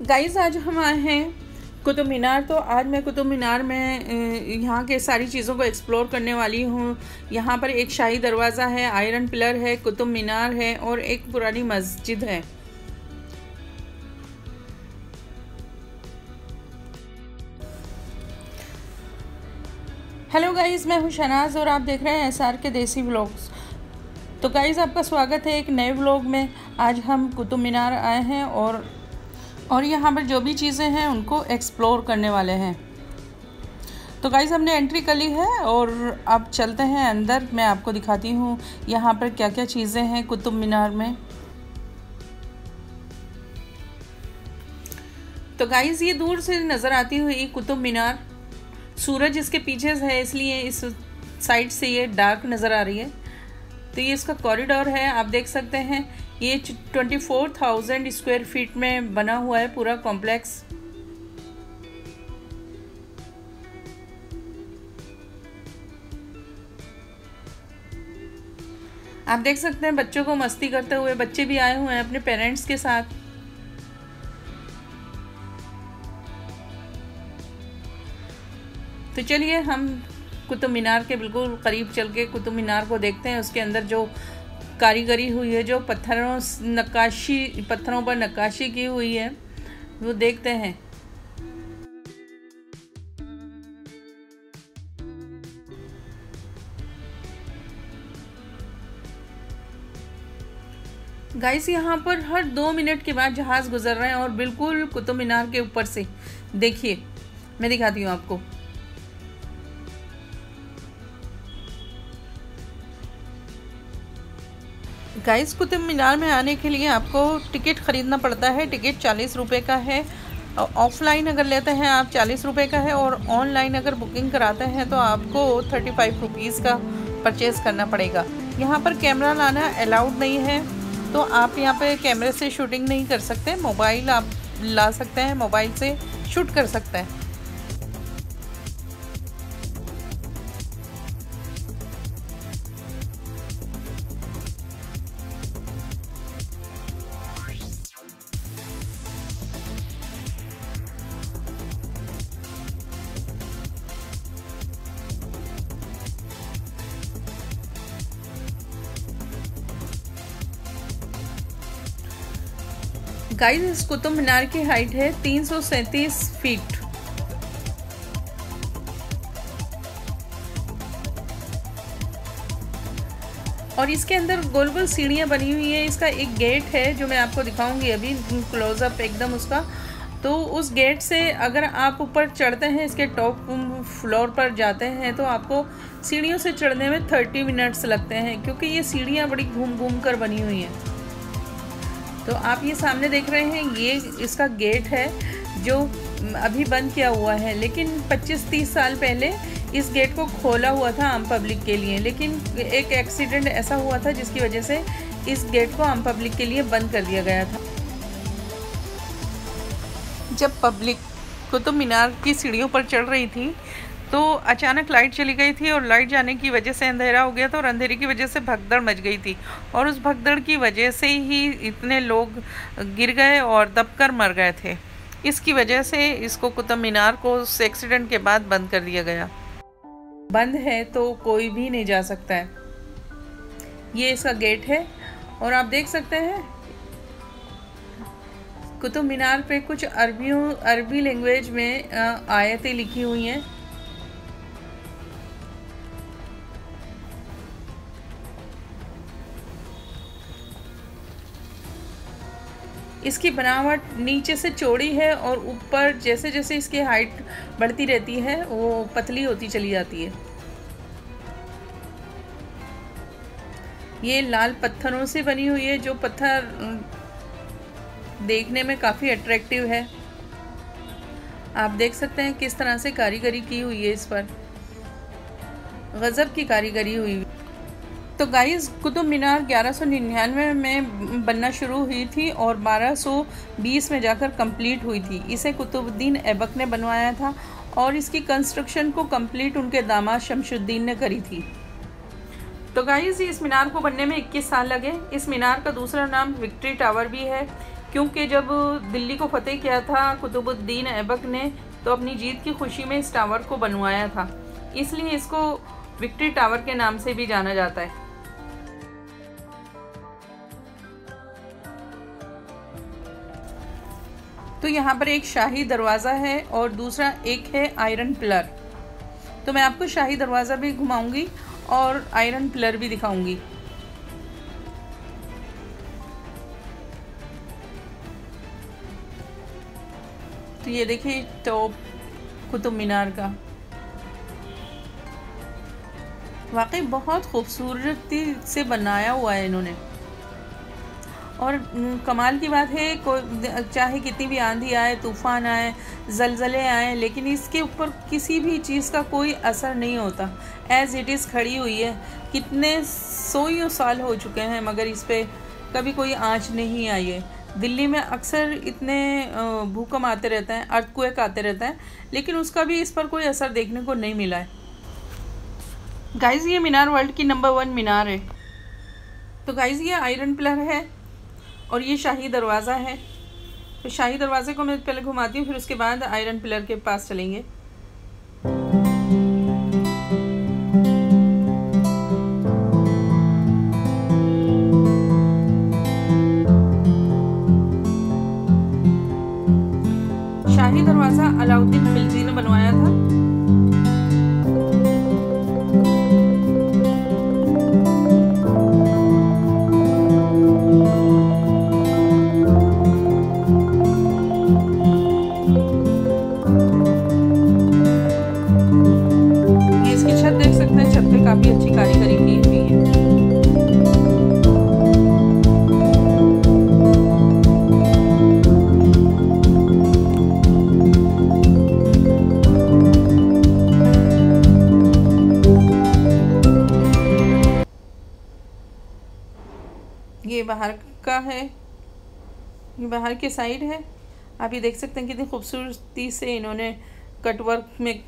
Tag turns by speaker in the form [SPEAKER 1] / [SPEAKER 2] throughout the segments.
[SPEAKER 1] Guys आज हम आए हैं कुतुब मीनार। तो आज मैं कुतुब मीनार में यहाँ के सारी चीज़ों को एक्सप्लोर करने वाली हूँ। यहाँ पर एक शाही दरवाज़ा है आयरन पिलर है, कुतुब मीनार है और एक पुरानी मस्जिद है। हेलो गाइस मैं हूँ शनाज और आप देख रहे हैं एसआर के देसी ब्लॉग्स तो गाइस आपका स्वागत है एक नए व्लॉग में। आज हम कुतुब मीनार आए हैं और और यहाँ पर जो भी चीज़ें हैं उनको एक्सप्लोर करने वाले हैं। तो गाइज़ हमने एंट्री कर ली है और अब चलते हैं अंदर। मैं आपको दिखाती हूँ यहाँ पर क्या क्या चीज़ें हैं कुतुब मीनार में। तो गाइज़ ये दूर से नज़र आती हुई कुतुब मीनार। सूरज इसके पीछे है, इसलिए इस साइड से ये डार्क नज़र आ रही है। तो ये इसका कॉरिडोर है, आप देख सकते हैं। ये twenty four thousand square feet में बना हुआ है पूरा कॉम्प्लेक्स आप देख सकते हैं बच्चों को मस्ती करते हुए, बच्चे भी आए हुए हैं अपने पेरेंट्स के साथ। तो चलिए हम कुतुब मीनार के बिल्कुल करीब चल के कुतुब मीनार को देखते हैं, उसके अंदर जो कारीगरी हुई है, जो पत्थरों नक्काशी, पत्थरों पर नक्काशी की हुई है। वो देखते हैं। गाइस यहाँ पर हर दो मिनट के बाद जहाज़ गुजर रहे हैं और बिल्कुल कुतुब मीनार के ऊपर से। देखिए, मैं दिखाती हूँ आपको। गाइस कुतुब मीनार में आने के लिए आपको टिकट ख़रीदना पड़ता है। टिकट चालीस रुपये का है। ऑफलाइन अगर लेते हैं, आप चालीस रुपये का है और ऑनलाइन अगर बुकिंग कराते हैं तो आपको थर्टी फाइव रुपीज़ का परचेज़ करना पड़ेगा। यहाँ पर कैमरा लाना अलाउड नहीं है तो आप यहाँ पे कैमरे से शूटिंग नहीं कर सकते। मोबाइल आप ला सकते हैं, मोबाइल से शूट कर सकते हैं। गाइस इस कुतुब मीनार की हाइट है तीन सौ सैंतीस फीट और इसके अंदर गोल गोल सीढ़ियाँ बनी हुई हैं। इसका एक गेट है जो मैं आपको दिखाऊँगी अभी क्लोजअप एकदम उसका। तो उस गेट से अगर आप ऊपर चढ़ते हैं, इसके टॉप फ्लोर पर जाते हैं तो आपको सीढ़ियों से चढ़ने में थर्टी मिनट्स लगते हैं, क्योंकि ये सीढ़ियाँ बड़ी घूम घूम कर बनी हुई हैं। तो आप ये सामने देख रहे हैं, ये इसका गेट है जो अभी बंद किया हुआ है, लेकिन 25-30 साल पहले इस गेट को खोला हुआ था आम पब्लिक के लिए, लेकिन एक एक्सीडेंट ऐसा हुआ था जिसकी वजह से इस गेट को आम पब्लिक के लिए बंद कर दिया गया था। जब पब्लिक कुतुब मीनार की सीढ़ियों पर चढ़ रही थी तो अचानक लाइट चली गई थी और लाइट जाने की वजह से अंधेरा हो गया था और अंधेरे की वजह से भगदड़ मच गई थी। और उस भगदड़ की वजह से ही इतने लोग गिर गए और दबकर मर गए थे। इसकी वजह से इसको कुतुब मीनार को उस एक्सीडेंट के बाद बंद कर दिया गया। बंद है तो कोई भी नहीं जा सकता है। ये इसका गेट है और आप देख सकते हैं कुतुब मीनार पे कुछ अरबियों, अरबी लैंग्वेज में आयतें लिखी हुई हैं। इसकी बनावट नीचे से चौड़ी है और ऊपर जैसे जैसे इसकी हाइट बढ़ती रहती है, वो पतली होती चली जाती है। ये लाल पत्थरों से बनी हुई है, जो पत्थर देखने में काफ़ी अट्रैक्टिव है। आप देख सकते हैं किस तरह से कारीगरी की हुई है इस पर। गज़ब की कारीगरी हुई। तो गाइस कुतुब मीनार 1199 में बनना शुरू हुई थी और 1220 में जाकर कंप्लीट हुई थी। इसे कुतुबुद्दीन ऐबक ने बनवाया था और इसकी कंस्ट्रक्शन को कंप्लीट उनके दामाद शमशुद्दीन ने करी थी। तो गाइस इस मीनार को बनने में 21 साल लगे। इस मीनार का दूसरा नाम विक्ट्री टावर भी है, क्योंकि जब दिल्ली को फतेह किया था कुतुबुद्दीन ऐबक ने तो अपनी जीत की खुशी में इस टावर को बनवाया था। इसलिए इसको विक्ट्री टावर के नाम से भी जाना जाता है। तो यहाँ पर एक शाही दरवाज़ा है और दूसरा एक है आयरन पिलर तो मैं आपको शाही दरवाज़ा भी घुमाऊँगी और आयरन पिलर भी दिखाऊँगी। तो ये देखिए, टॉप, कुतुब मीनार का। वाकई बहुत खूबसूरती से बनाया हुआ है इन्होंने। और कमाल की बात है, कोई, चाहे कितनी भी आंधी आए, तूफ़ान आए, जलजले आए, लेकिन इसके ऊपर किसी भी चीज़ का कोई असर नहीं होता। एज़ इट इज़ खड़ी हुई है। कितने सौ साल हो चुके हैं, मगर इस पर कभी कोई आँच नहीं आई है। दिल्ली में अक्सर इतने भूकंप आते रहते हैं अर्थक्वेक आते रहते हैं, लेकिन उसका भी इस पर कोई असर देखने को नहीं मिला है। गाइज़ ये मीनार वर्ल्ड की नंबर वन मीनार है। तो गाइज़ ये आयरन पिलर है। और ये शाही दरवाज़ा है। तो शाही दरवाज़े को मैं पहले घुमाती हूँ, फिर उसके बाद आयरन पिलर के पास चलेंगे। शाही दरवाज़ा अलाउद्दीन खिलजी ने बनवाया था। ये बाहर का है। ये बाहर के साइड है। आप ये देख सकते हैं कितनी खूबसूरती से इन्होंने कटवर्क में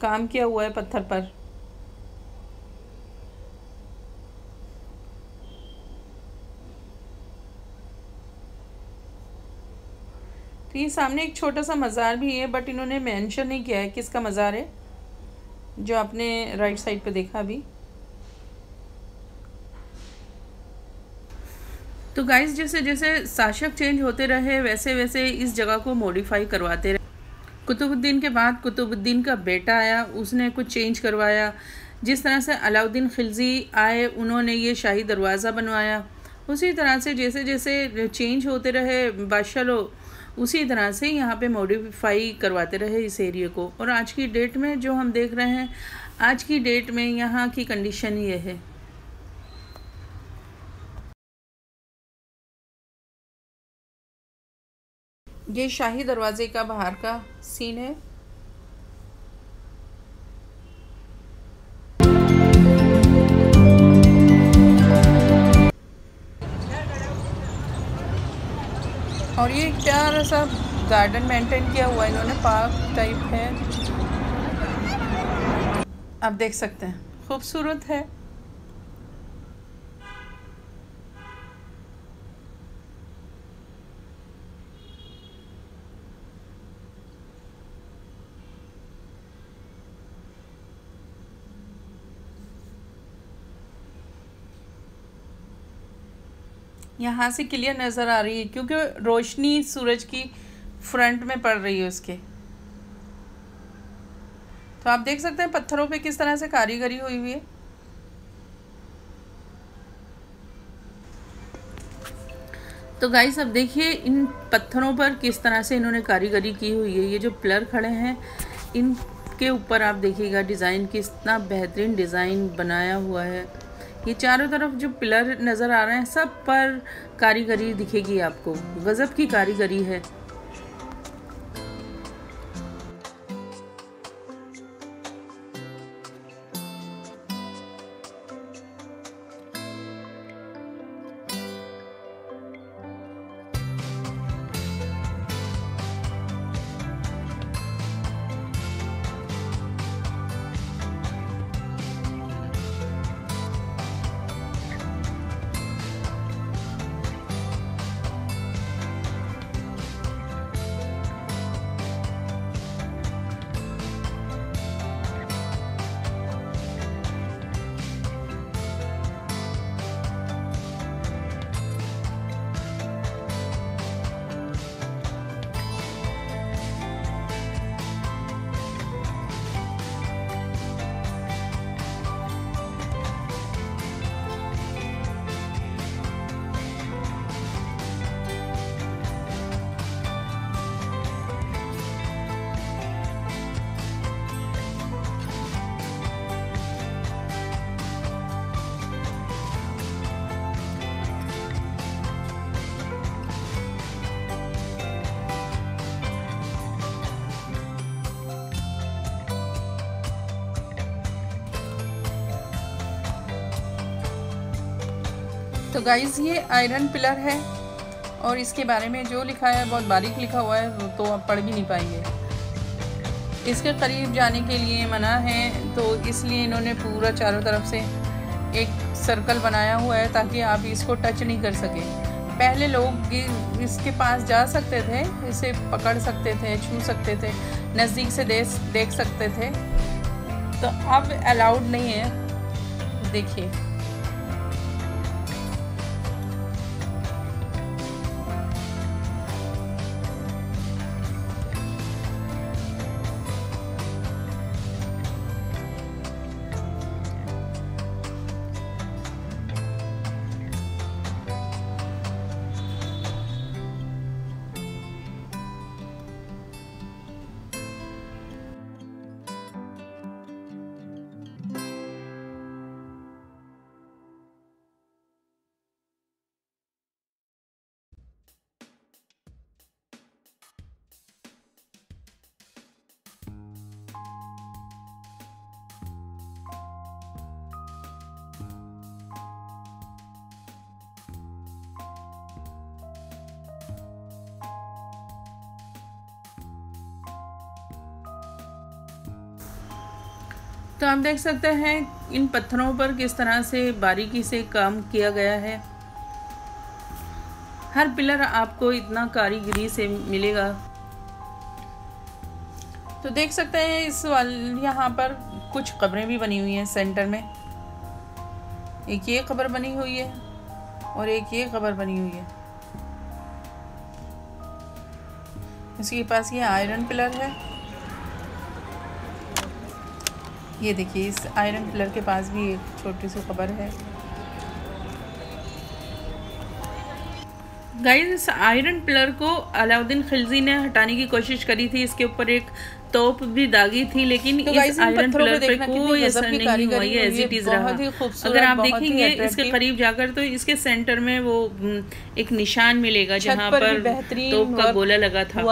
[SPEAKER 1] काम किया हुआ है पत्थर पर। तो ये सामने एक छोटा सा मज़ार भी है बट इन्होंने मेंशन नहीं किया है किसका मज़ार है, जो आपने राइट साइड पे देखा अभी। तो गाइस जैसे जैसे शासक चेंज होते रहे, वैसे वैसे इस जगह को मॉडिफाई करवाते रहे। कुतुबुद्दीन के बाद कुतुबुद्दीन का बेटा आया, उसने कुछ चेंज करवाया। जिस तरह से अलाउद्दीन खिलजी आए, उन्होंने ये शाही दरवाज़ा बनवाया। उसी तरह से जैसे जैसे चेंज होते रहे, बादशाह लोग उसी तरह से यहाँ पे मॉडिफाई करवाते रहे इस एरिया को। और आज की डेट में जो हम देख रहे हैं, आज की डेट में यहाँ की कंडीशन ये है। ये शाही दरवाजे का बाहर का सीन है। और ये प्यारा सा गार्डन मेंटेन किया हुआ है? इन्होंने पार्क टाइप है। आप देख सकते हैं। खूबसूरत है। यहाँ से क्लियर नज़र आ रही है, क्योंकि रोशनी सूरज की फ्रंट में पड़ रही है उसके। तो आप देख सकते हैं पत्थरों पे किस तरह से कारीगरी हुई हुई है। तो गाइस अब देखिए इन पत्थरों पर किस तरह से इन्होंने कारीगरी की हुई है। ये जो प्लर खड़े हैं, इनके ऊपर आप देखिएगा डिज़ाइन कितना बेहतरीन डिज़ाइन बनाया हुआ है। ये चारों तरफ़ जो पिलर नज़र आ रहे हैं, सब पर कारीगरी दिखेगी आपको। गज़ब की कारीगरी है। तो गाइज़ ये आयरन पिलर है और इसके बारे में जो लिखा है, बहुत बारीक लिखा हुआ है तो आप पढ़ भी नहीं पाएँगे। इसके करीब जाने के लिए मना है तो इसलिए इन्होंने पूरा चारों तरफ़ से एक सर्कल बनाया हुआ है ताकि आप इसको टच नहीं कर सकें। पहले लोग इसके पास जा सकते थे, इसे पकड़ सकते थे, छू सकते थे, नज़दीक से देख देख सकते थे। तो अब अलाउड नहीं है। देखिए। तो आप देख सकते हैं, इन पत्थरों पर किस तरह से बारीकी से काम किया गया है। हर पिलर आपको इतना कारीगरी से मिलेगा। तो देख सकते हैं, इस वाल, यहाँ पर कुछ कब्रें भी बनी हुई हैं सेंटर में। एक ये कब्र बनी हुई है और एक ये कब्र बनी हुई है। इसके पास ये आयरन पिलर है। ये देखिए इस आयरन पिलर के पास भी एक छोटी सी खबर है। गाइस इस आयरन पिलर को अलाउद्दीन खिलजी ने हटाने की कोशिश करी थी। इसके ऊपर एक तोप भी दागी थी लेकिन तो इस आयरन पिलर पे कोई असर नहीं हुआ ये एज इट इज़ रहा। अगर आप देखेंगे इसके करीब जाकर तो इसके सेंटर में वो एक निशान मिलेगा जहाँ पर तोप का गोला लगा था।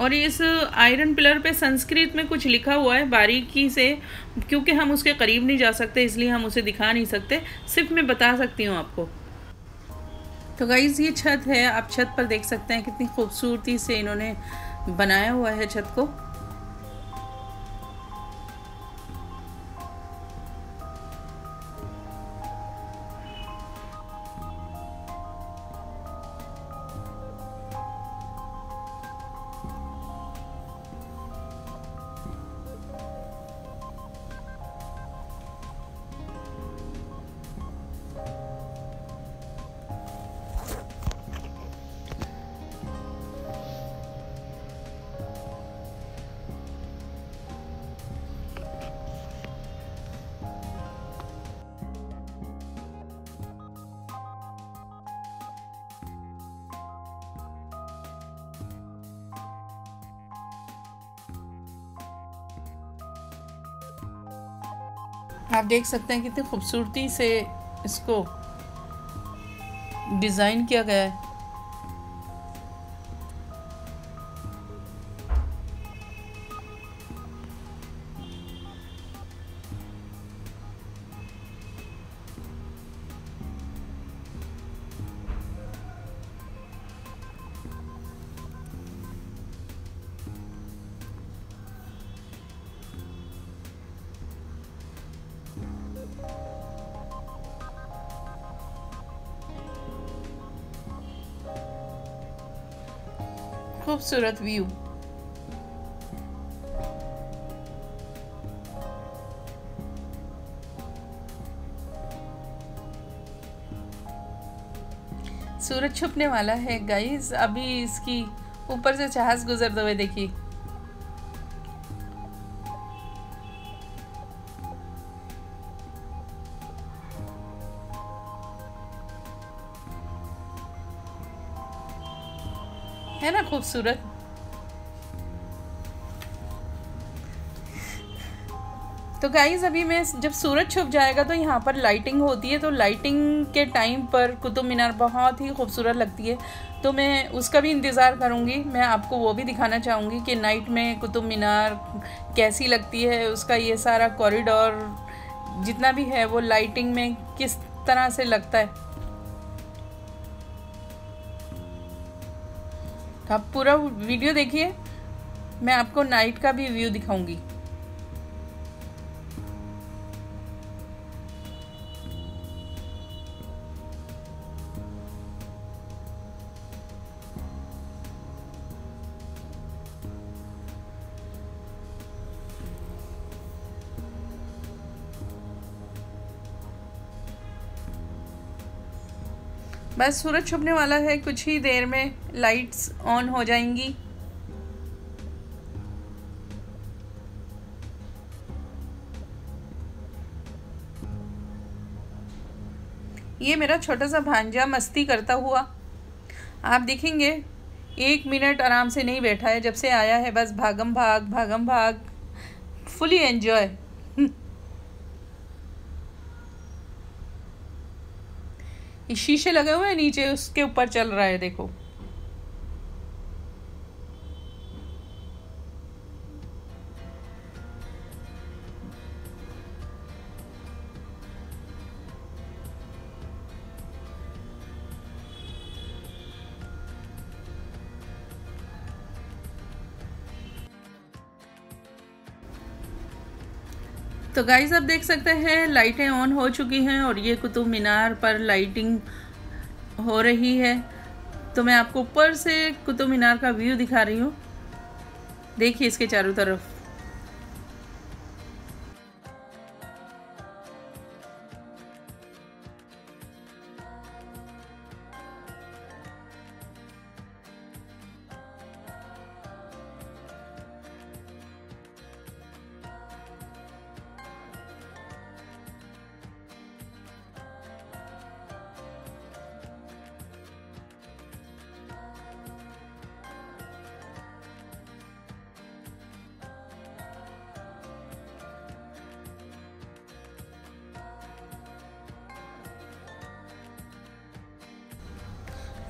[SPEAKER 1] और इस आयरन पिलर पे संस्कृत में कुछ लिखा हुआ है बारीकी से, क्योंकि हम उसके करीब नहीं जा सकते, इसलिए हम उसे दिखा नहीं सकते। सिर्फ़ मैं बता सकती हूँ आपको। तो गाइज़ ये छत है, आप छत पर देख सकते हैं कितनी खूबसूरती से इन्होंने बनाया हुआ है छत को। आप देख सकते हैं कितनी खूबसूरती से इसको डिज़ाइन किया गया है। खूबसूरत व्यू। सूरज छुपने वाला है गाइस अभी इसकी ऊपर से जहाज़ गुजरते हुए देखिए। खूबसूरत। तो गाइज़ अभी मैं जब सूरज छुप जाएगा तो यहाँ पर लाइटिंग होती है तो लाइटिंग के टाइम पर कुतुब मीनार बहुत ही खूबसूरत लगती है। तो मैं उसका भी इंतज़ार करूँगी। मैं आपको वो भी दिखाना चाहूँगी कि नाइट में कुतुब मीनार कैसी लगती है, उसका ये सारा कॉरिडोर जितना भी है, वो लाइटिंग में किस तरह से लगता है। तो आप पूरा वीडियो देखिए मैं आपको नाइट का भी व्यू दिखाऊँगी। बस सूरज छुपने वाला है, कुछ ही देर में लाइट्स ऑन हो जाएँगी। ये मेरा छोटा सा भांजा मस्ती करता हुआ। आप देखेंगे, एक मिनट आराम से नहीं बैठा है, जब से आया है, बस भागम भाग भागम भाग फुली एंजॉय ये शीशे लगे हुए हैं नीचे उसके ऊपर चल रहा है देखो। तो गाइस आप देख सकते हैं, लाइटें ऑन हो चुकी हैं और ये कुतुब मीनार पर लाइटिंग हो रही है। तो मैं आपको ऊपर से कुतुब मीनार का व्यू दिखा रही हूँ। देखिए इसके चारों तरफ़।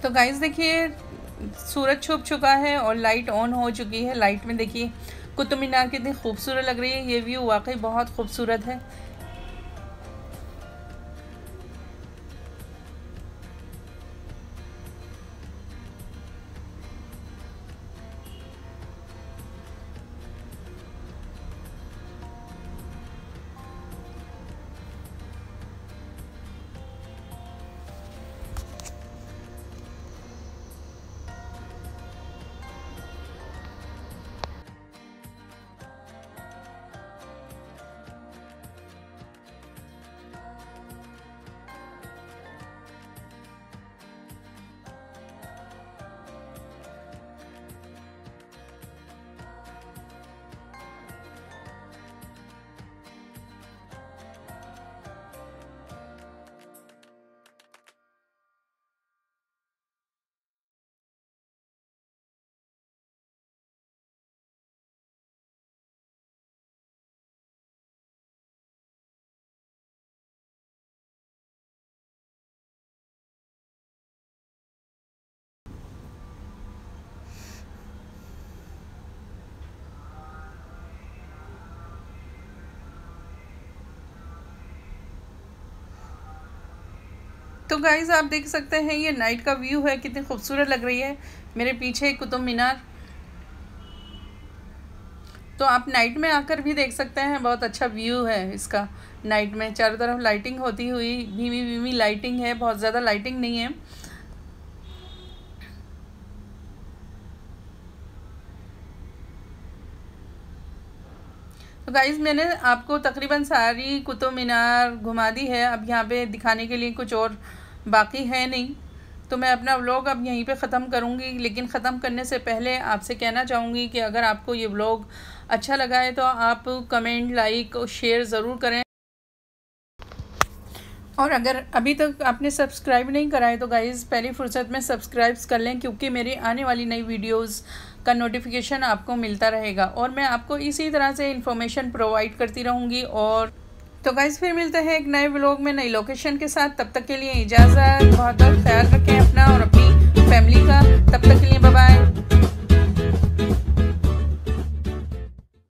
[SPEAKER 1] तो गाइस देखिए, सूरज छुप चुका है और लाइट ऑन हो चुकी है। लाइट में देखिए, कुतुब मीनार कितनी खूबसूरत लग रही है। ये व्यू वाकई बहुत खूबसूरत है। तो गाइज़ आप देख सकते हैं ये नाइट का व्यू है, कितनी खूबसूरत लग रही है। मेरे पीछे कुतुब मीनार। तो आप नाइट में आकर भी देख सकते हैं, बहुत अच्छा व्यू है इसका नाइट में। चारों तरफ़ लाइटिंग होती हुई भीमी वीमी लाइटिंग है, बहुत ज़्यादा लाइटिंग नहीं है। गाइज़ मैंने आपको तकरीबन सारी कुतुब मीनार घुमा दी है। अब यहाँ पे दिखाने के लिए कुछ और बाकी है नहीं। तो मैं अपना व्लॉग अब यहीं पे ख़त्म करूँगी। लेकिन ख़त्म करने से पहले आपसे कहना चाहूँगी कि अगर आपको ये व्लॉग अच्छा लगा है तो आप कमेंट लाइक और शेयर ज़रूर करें। और अगर अभी तक आपने सब्सक्राइब नहीं करा है तो गाइज़ पहली फुर्सत में सब्सक्राइब कर लें, क्योंकि मेरी आने वाली नई वीडियोस का नोटिफिकेशन आपको मिलता रहेगा। और मैं आपको इसी तरह से इन्फॉर्मेशन प्रोवाइड करती रहूँगी और तो गाइज़ फिर मिलते हैं एक नए ब्लॉग में, नई लोकेशन के साथ। तब तक के लिए इजाज़त बहुत बहुत ख्याल रखें अपना और अपनी फैमिली का। तब तक के लिए बाय